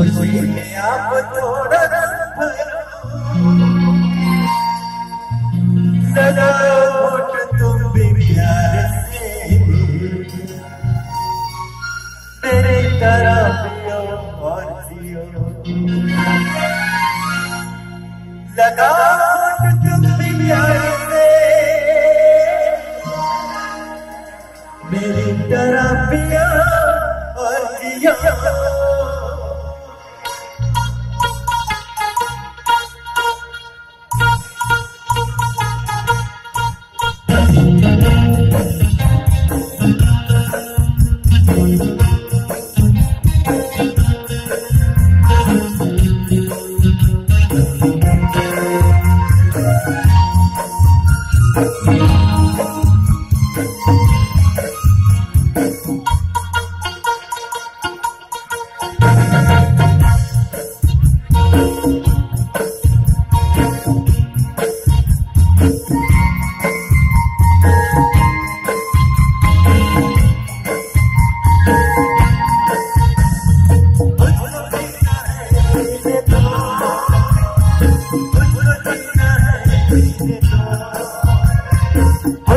खुशी में आप थोड़ा सदा वोट तुम भी प्यार से तेरे तरह पियो और जियो लगा वोट तुम भी प्यार से मेरी तरह पियो और जियो।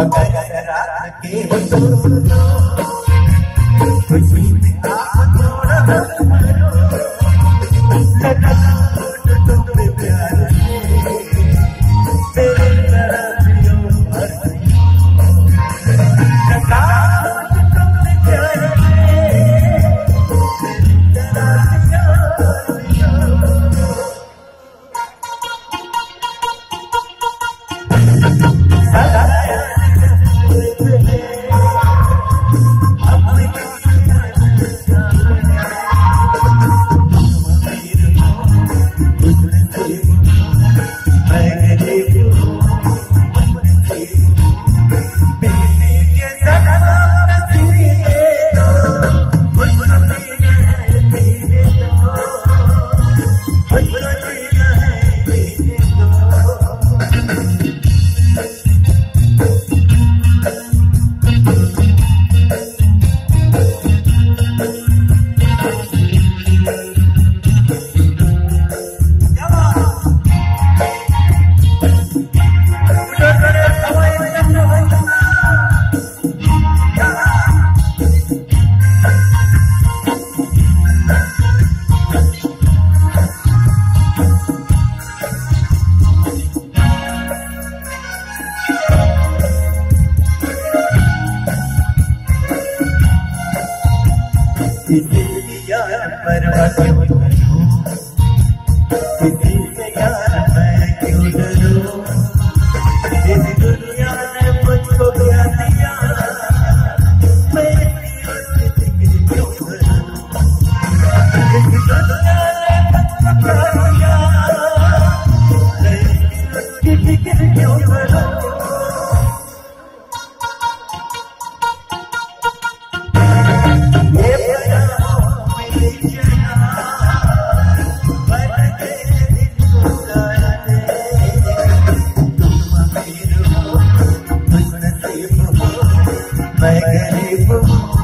मगर रात के पर्वत make any fool.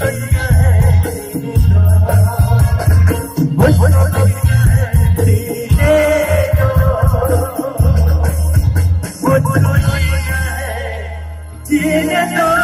多一个人心我多一个人心中我